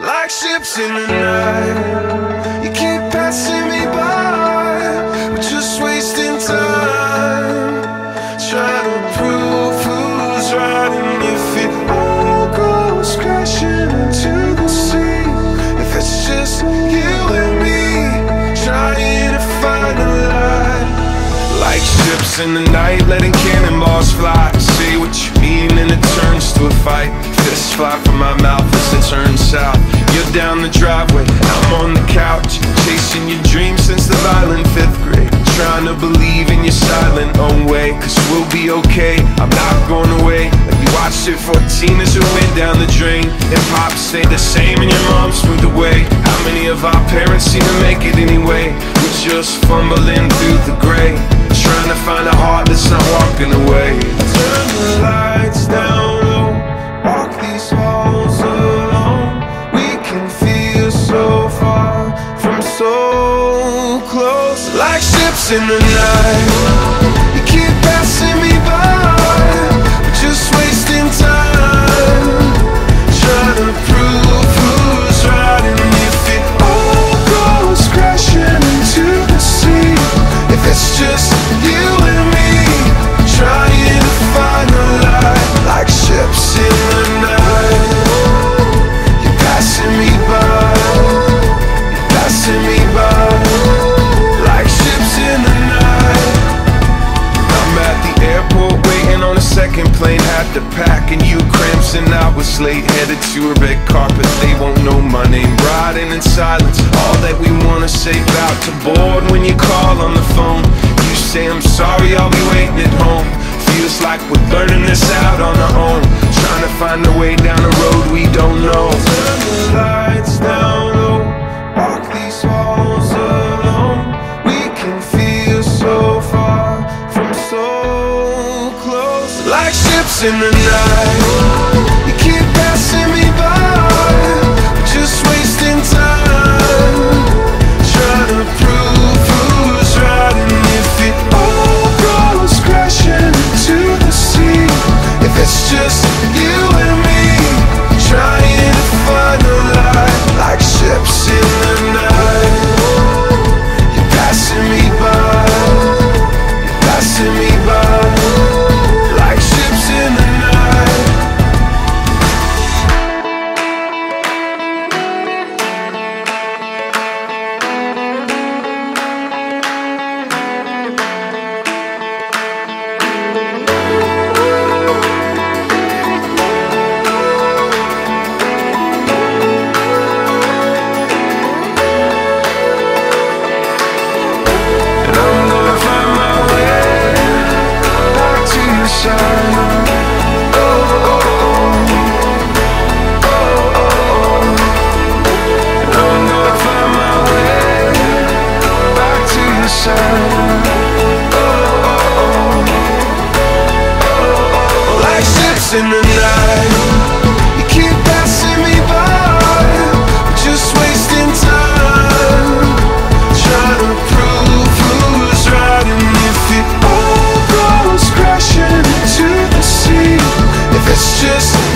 like ships in the night. You keep passing me by, we're just wasting time. Trying to prove who's right, and if it all goes crashing into the sea, if it's just you and me, trying to find a light. Like ships in the night, letting cannonballs fly. Say what you mean, and it turns to a fight. Fists fly from my mouth down the driveway, I'm on the couch, chasing your dreams since the violent fifth grade. Trying to believe in your silent own way, cause we'll be okay. I'm not going away. Like you watched it 14 as it went down the drain. And pop stayed the same, and your mom moved away. How many of our parents seem to make it anyway? We're just fumbling through the gray. Trying to find a heart that's not walking away. Turn the lights in the night. To pack and you cramps I was late. Headed to a red carpet. They won't know my name. Riding in silence. All that we wanna say about to board when you call on the phone. You say I'm sorry, I'll be waiting at home. Feels like we're learning this out on our own. Trying to find a way ships in the night. In the night, you keep passing me by, just wasting time. Trying to prove who's right And if it all goes crashing into the sea If it's just